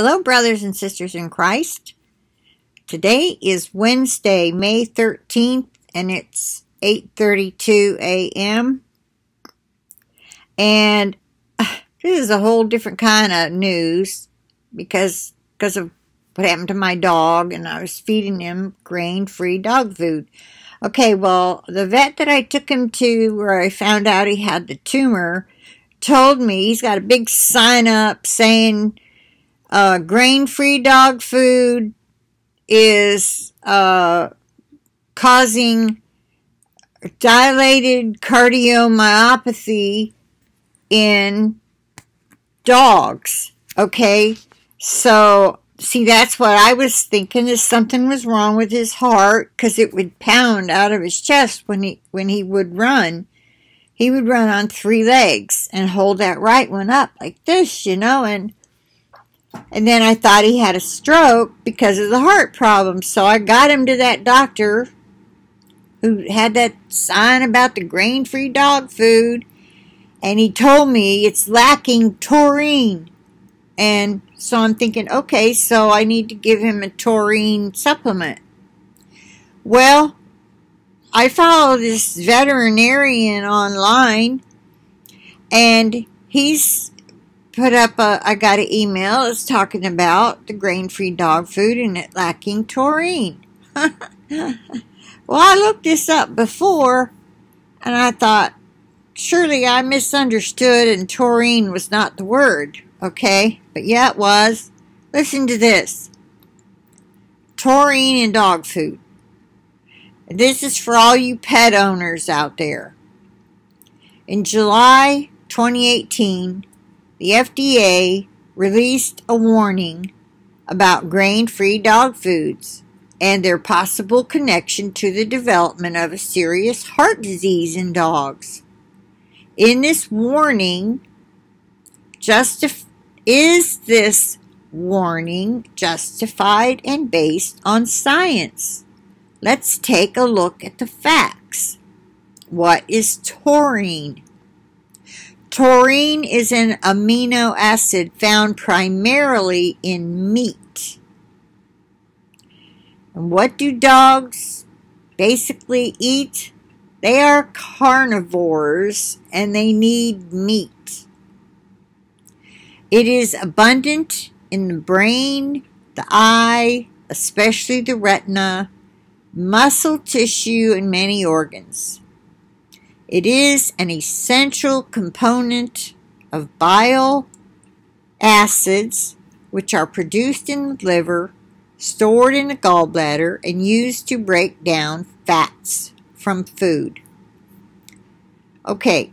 Hello, brothers and sisters in Christ. Today is Wednesday, May 13th, and it's 8.32 a.m. And this is a whole different kind of news because, because of what happened to my dog, and I was feeding him grain-free dog food. Okay, well, the vet that I took him to where I found out he had the tumor told me he's got a big sign up saying uh, grain-free dog food is uh, causing dilated cardiomyopathy in dogs. Okay, so see, that's what I was thinking is something was wrong with his heart because it would pound out of his chest when he when he would run. He would run on three legs and hold that right one up like this, you know, and and then I thought he had a stroke because of the heart problem. So I got him to that doctor who had that sign about the grain free dog food. And he told me it's lacking taurine. And so I'm thinking, okay, so I need to give him a taurine supplement. Well, I follow this veterinarian online and he's put up a, I got an email it's talking about the grain-free dog food and it lacking taurine. well, I looked this up before and I thought, surely I misunderstood and taurine was not the word, okay? But yeah, it was. Listen to this. Taurine in dog food. This is for all you pet owners out there. In July 2018, the FDA released a warning about grain-free dog foods and their possible connection to the development of a serious heart disease in dogs. In this warning, justif- is this warning justified and based on science? Let's take a look at the facts. What is taurine? Taurine is an amino acid found primarily in meat. And what do dogs basically eat? They are carnivores and they need meat. It is abundant in the brain, the eye, especially the retina, muscle tissue, and many organs. It is an essential component of bile acids, which are produced in the liver, stored in the gallbladder, and used to break down fats from food. Okay,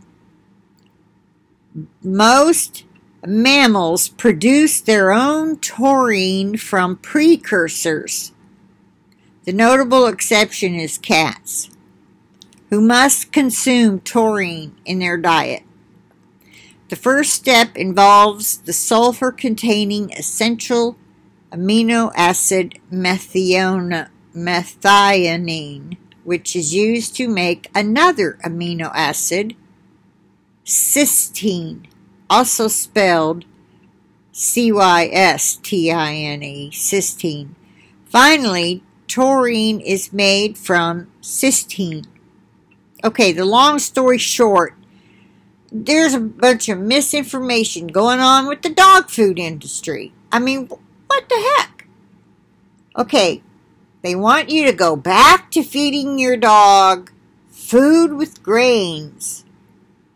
most mammals produce their own taurine from precursors. The notable exception is cats who must consume taurine in their diet. The first step involves the sulfur containing essential amino acid methionine, which is used to make another amino acid, cysteine, also spelled C Y S T I N E, cysteine. Finally, taurine is made from cysteine Okay, the long story short, there's a bunch of misinformation going on with the dog food industry. I mean, what the heck? Okay, they want you to go back to feeding your dog food with grains.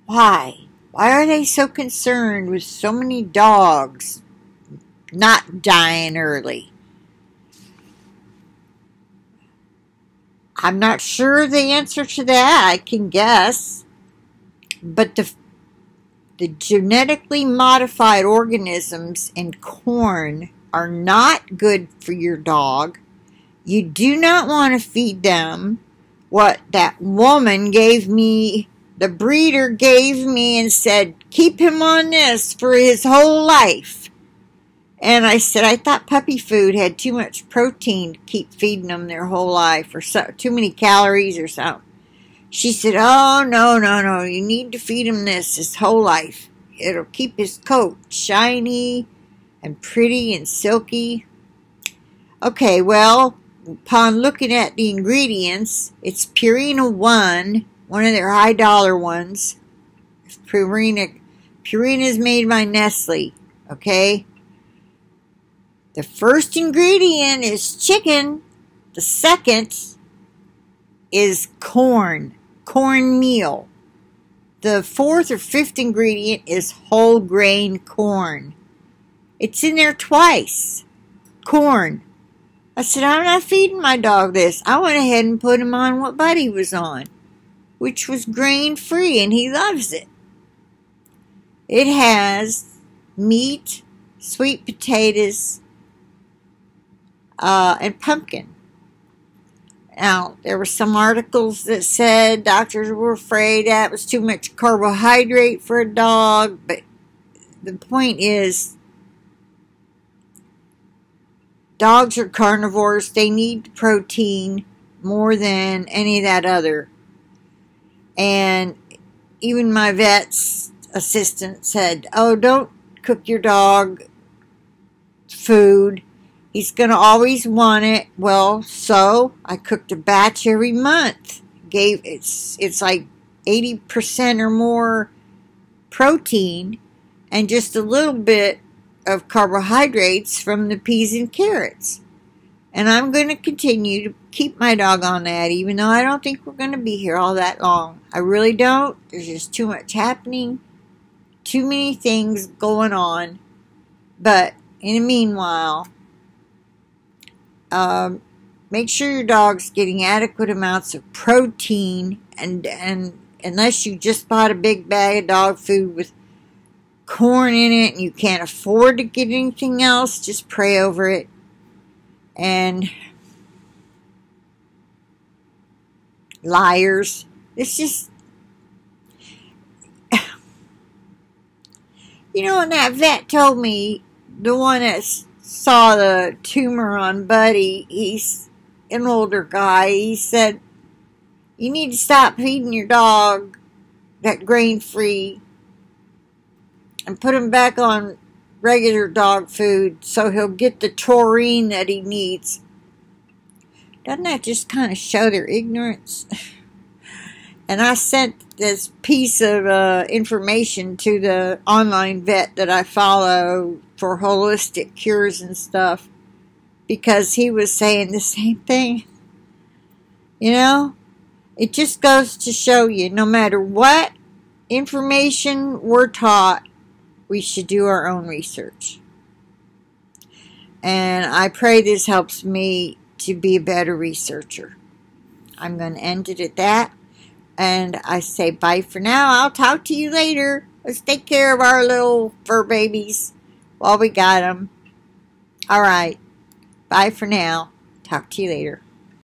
Why? Why are they so concerned with so many dogs not dying early? I'm not sure the answer to that. I can guess. But the, the genetically modified organisms in corn are not good for your dog. You do not want to feed them what that woman gave me, the breeder gave me and said, keep him on this for his whole life. And I said, I thought puppy food had too much protein to keep feeding them their whole life or so, too many calories or something. She said, Oh, no, no, no. You need to feed him this his whole life. It'll keep his coat shiny and pretty and silky. Okay, well, upon looking at the ingredients, it's Purina 1, one of their high dollar ones. Purina, Purina is made by Nestle, okay? The first ingredient is chicken. The second is corn, cornmeal. The fourth or fifth ingredient is whole grain corn. It's in there twice. Corn. I said, I'm not feeding my dog this. I went ahead and put him on what Buddy was on, which was grain free, and he loves it. It has meat, sweet potatoes, uh, and pumpkin. Now, there were some articles that said doctors were afraid that was too much carbohydrate for a dog, but the point is dogs are carnivores. They need protein more than any of that other. And even my vet's assistant said, oh, don't cook your dog food He's going to always want it. Well, so I cooked a batch every month. Gave it's it's like 80% or more protein and just a little bit of carbohydrates from the peas and carrots. And I'm going to continue to keep my dog on that, even though I don't think we're going to be here all that long. I really don't. There's just too much happening, too many things going on. But in the meanwhile, um, make sure your dog's getting adequate amounts of protein and and unless you just bought a big bag of dog food with corn in it and you can't afford to get anything else just pray over it. And liars. It's just you know and that vet told me the one that's saw the tumor on Buddy, he's an older guy. He said, You need to stop feeding your dog that grain free and put him back on regular dog food so he'll get the taurine that he needs. Doesn't that just kind of show their ignorance? and I sent this piece of uh, information to the online vet that I follow for holistic cures and stuff because he was saying the same thing. You know, it just goes to show you no matter what information we're taught, we should do our own research. And I pray this helps me to be a better researcher. I'm going to end it at that. And I say bye for now. I'll talk to you later. Let's take care of our little fur babies. Well, we got them. All right. Bye for now. Talk to you later.